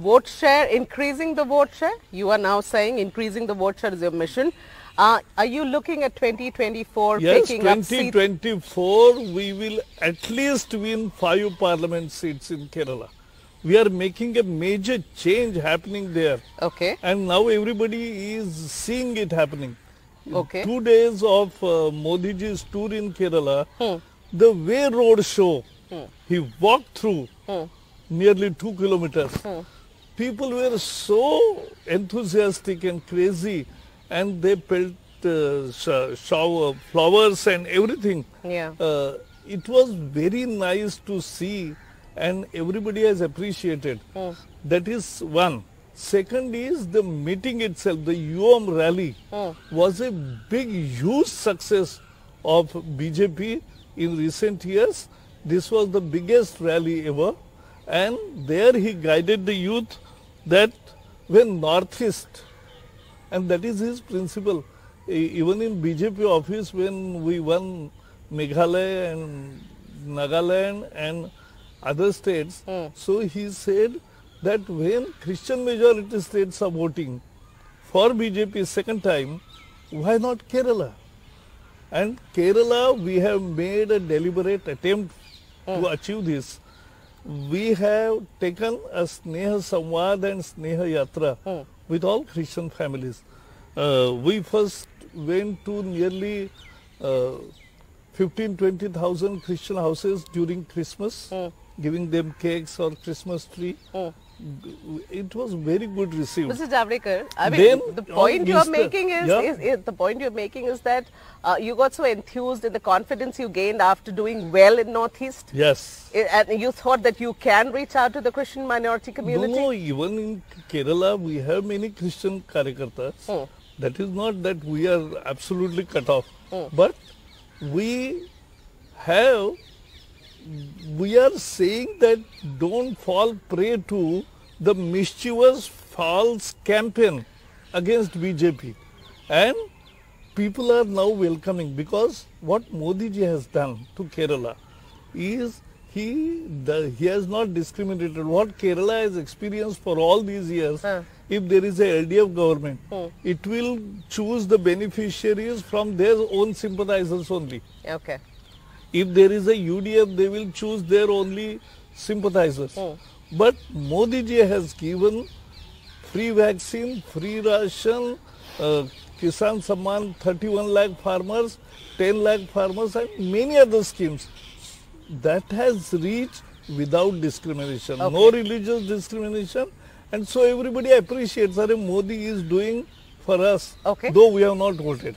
vote share, increasing the vote share. You are now saying increasing the vote share is your mission. Uh, are you looking at 2024 Yes, picking up seats? 2024 we will at least win five parliament seats in Kerala. We are making a major change happening there. Okay. And now everybody is seeing it happening. Okay. Two days of uh, Modi ji's tour in Kerala, the way road show, he walked through nearly two kilometers. People were so enthusiastic and crazy and they felt uh, shower, flowers and everything. Yeah. Uh, it was very nice to see and everybody has appreciated. That is one. Second is the meeting itself, the Yuvam rally was a big, huge success of BJP in recent years. This was the biggest rally ever and there he guided the youth that when Northeast and that is his principle. Even in BJP office, when we won Meghalaya and Nagaland and other states, hmm. so he said that when Christian majority states are voting for BJP second time, why not Kerala? And Kerala, we have made a deliberate attempt to hmm. achieve this. We have taken a Sneha Samvad and Sneha Yatra with all Christian families. Uh, we first went to nearly uh, 15, 20,000 Christian houses during Christmas, giving them cakes or Christmas tree. It was very good received. Mr. Javadekar, I mean, Then the point you're making is, Yeah. is, is the point you're making is that uh, you got so enthused in the confidence you gained after doing well in Northeast, Yes. And you thought that you can reach out to the Christian minority community. No, even in Kerala, we have many Christian Karyakartas. That is not that we are absolutely cut off. But we have, we are saying that don't fall prey to the mischievous false campaign against BJP. And people are now welcoming because what Modi ji has done to Kerala is he the, he has not discriminated what Kerala has experienced for all these years. Huh. If there is a LDF government, hmm. it will choose the beneficiaries from their own sympathizers only. Okay. If there is a UDF, they will choose their only sympathizers. But Modi ji has given free vaccine, free ration, uh, Kisan Samman 31 lakh farmers, 10 lakh farmers and many other schemes. That has reached without discrimination, no religious discrimination and so everybody appreciates that Modi is doing for us, Okay. though we have not voted.